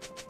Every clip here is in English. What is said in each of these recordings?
team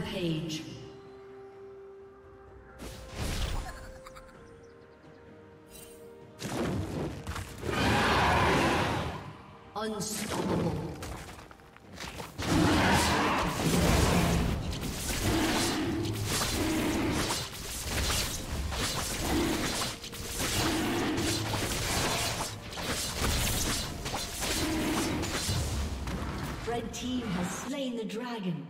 Rampage. Unstoppable. Red team has slain the dragon.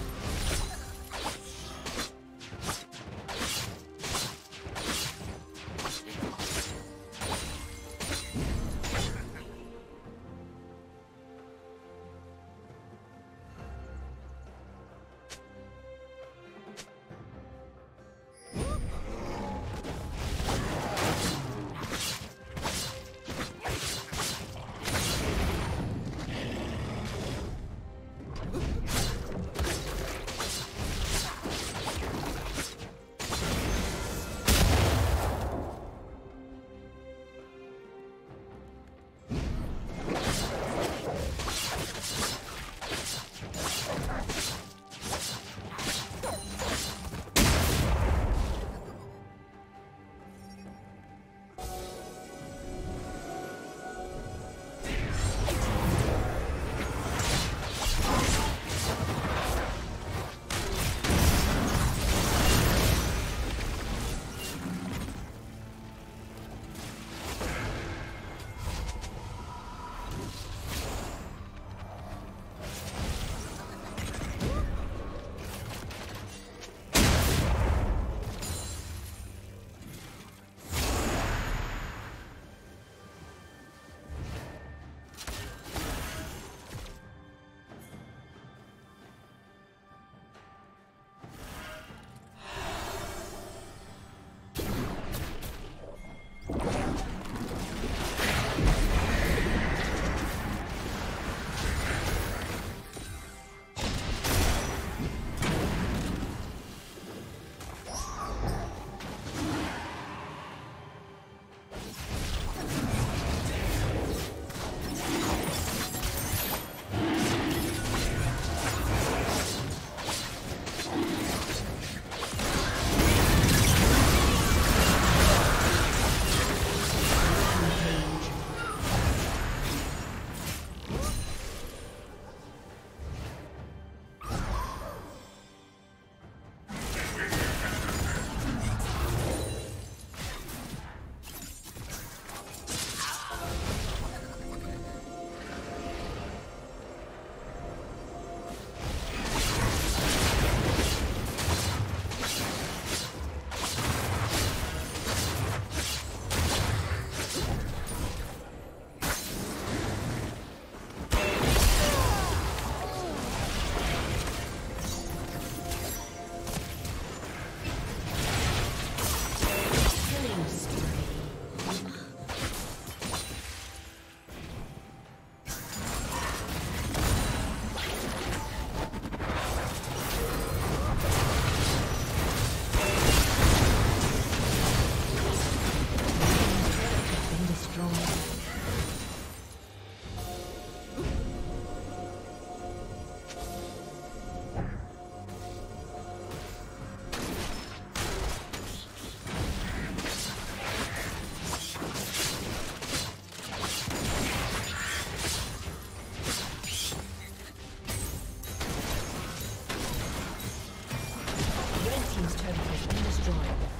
destroyed.